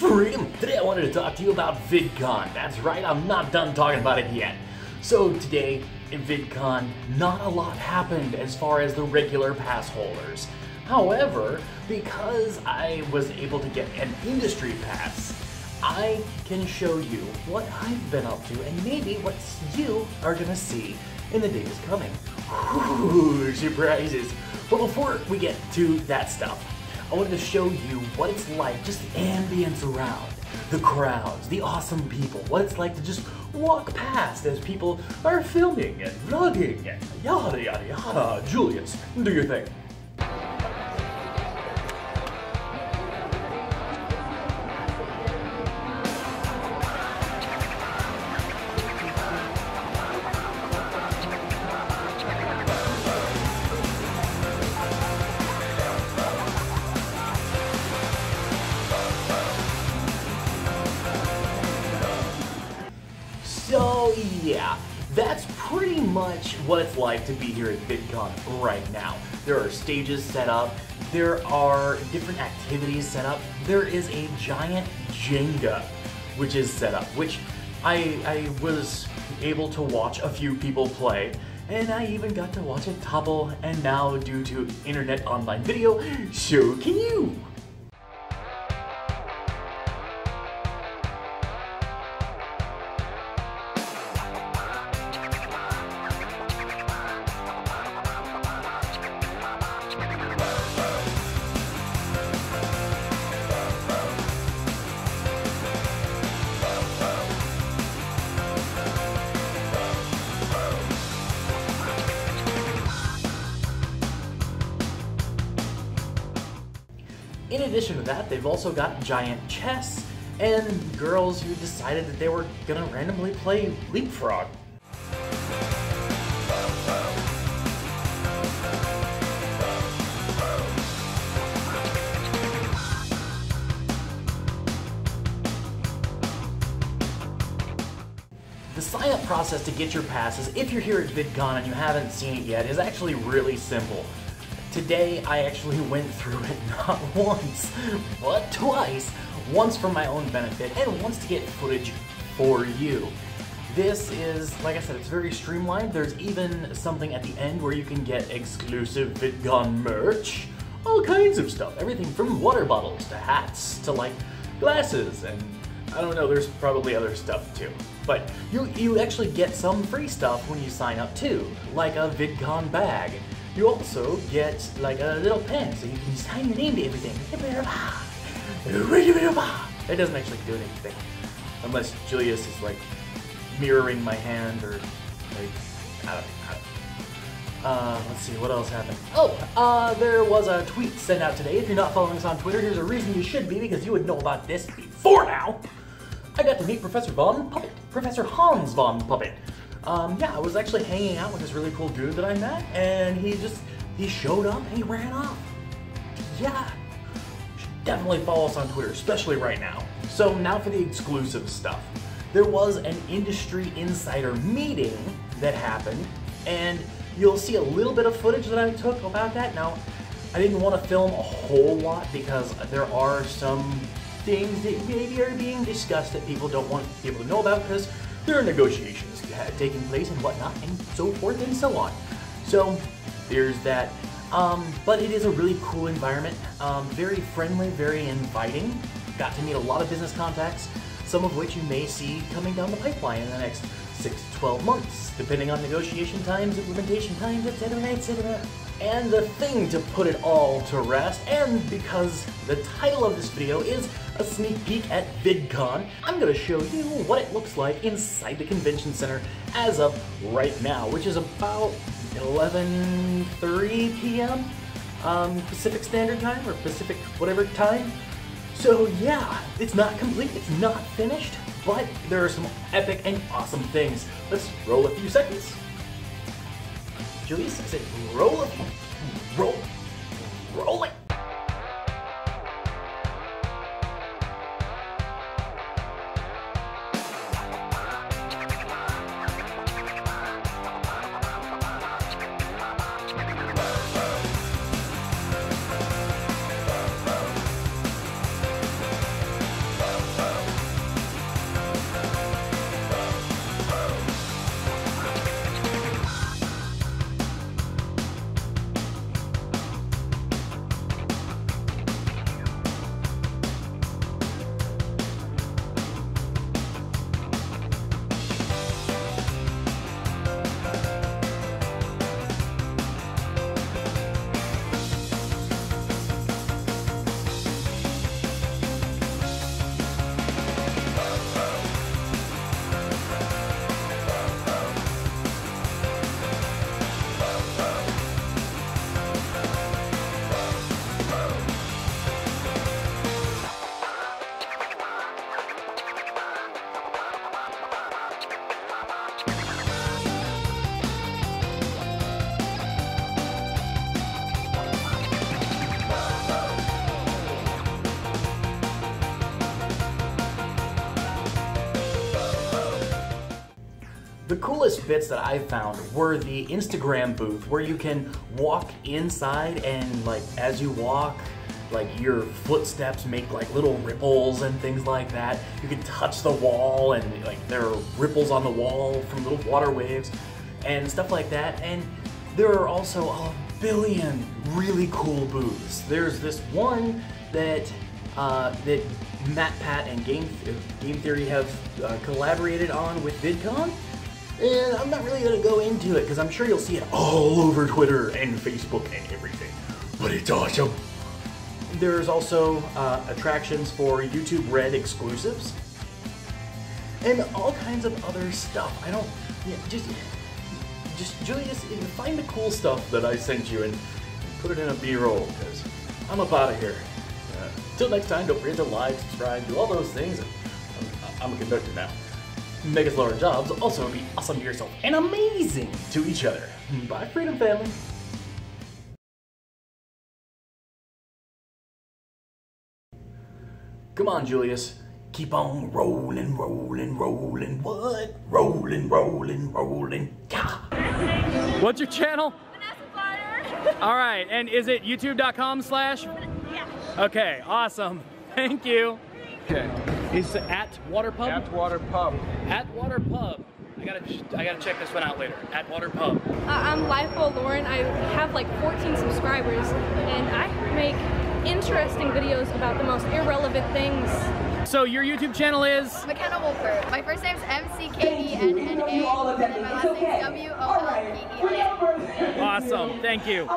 Freedom! Today I wanted to talk to you about VidCon. That's right, I'm not done talking about it yet. So today in VidCon, not a lot happened as far as the regular pass holders. However, because I was able to get an industry pass, I can show you what I've been up to and maybe what you are gonna see in the days coming. Ooh, surprises. But before we get to that stuff, I wanted to show you what it's like, just the ambience around, the crowds, the awesome people, what it's like to just walk past as people are filming and vlogging and yada yada yada. Julius, do your thing. Yeah, that's pretty much what it's like to be here at VidCon right now. There are stages set up, there are different activities set up, there is a giant Jenga which is set up, which I, I was able to watch a few people play, and I even got to watch it topple, and now due to internet online video, so can you! Addition to that, they've also got giant chess and girls who decided that they were gonna randomly play leapfrog. The sign up process to get your passes, if you're here at VidCon and you haven't seen it yet, is actually really simple. Today, I actually went through it not once, but twice. Once for my own benefit, and once to get footage for you. This is, like I said, it's very streamlined. There's even something at the end where you can get exclusive VidCon merch. All kinds of stuff. Everything from water bottles to hats to like glasses and I don't know, there's probably other stuff too. But you, you actually get some free stuff when you sign up too, like a VidCon bag. You also get like a little pen so you can sign your name to everything. It doesn't actually do anything. Unless Julius is like mirroring my hand or like, I don't, uh, let's see, what else happened? Oh, uh, there was a tweet sent out today. If you're not following us on Twitter, here's a reason you should be, because you would know about this before now. I got to meet Professor Von Puppet, Professor Hans Von Puppet. Um, yeah, I was actually hanging out with this really cool dude that I met, and he just, he showed up and he ran off. Yeah, definitely follow us on Twitter, especially right now. So now for the exclusive stuff. There was an industry insider meeting that happened, and you'll see a little bit of footage that I took about that. Now, I didn't want to film a whole lot because there are some things that maybe are being discussed that people don't want people to know about because there are negotiations taking place and whatnot and so forth and so on. So there's that. Um, but it is a really cool environment, um, very friendly, very inviting. Got to meet a lot of business contacts, some of which you may see coming down the pipeline in the next 6 to 12 months, depending on negotiation times, implementation times, etc., etc. And the thing to put it all to rest, and because the title of this video is a sneak peek at VidCon, I'm to show you what it looks like inside the convention center as of right now, which is about 11.30 p.m. Um, Pacific Standard Time, or Pacific whatever time. So yeah, it's not complete, it's not finished, but there are some epic and awesome things. Let's roll a few seconds. Julius, said roll few, roll, roll it. The coolest bits that I found were the Instagram booth where you can walk inside and like as you walk, like your footsteps make like little ripples and things like that. You can touch the wall and like there are ripples on the wall from little water waves and stuff like that. And there are also a billion really cool booths. There's this one that uh, that MatPat and Game Game Theory have uh, collaborated on with VidCon. And I'm not really gonna go into it because I'm sure you'll see it all over Twitter and Facebook and everything. But it's awesome. There's also uh, attractions for YouTube Red exclusives and all kinds of other stuff. I don't, yeah, just, just Julius, find the cool stuff that I sent you and put it in a B-roll because I'm up out of here. Uh, till next time, don't forget to like, subscribe, do all those things. I'm, I'm a conductor now. Make us lower jobs, also be awesome to yourself and amazing to each other. Bye, Freedom Family. Come on, Julius. Keep on rolling, rolling, rolling. What? Rolling, rolling, rolling. Yeah. What's your channel? Vanessa Barter. All right, and is it youtube.com slash? yeah. Okay, awesome. Thank you. Okay. It's at Water Pub? At Water Pub. At Water Pub. I gotta, I gotta check this one out later. At Water Pub. Uh, I'm Lifeball Lauren. I have like 14 subscribers, and I make interesting videos about the most irrelevant things. So your YouTube channel is? McKenna Wolper. My first name's M-C-K-E-N-N-A, and then my last name's W-O-L-P-E-R. Awesome. Thank you.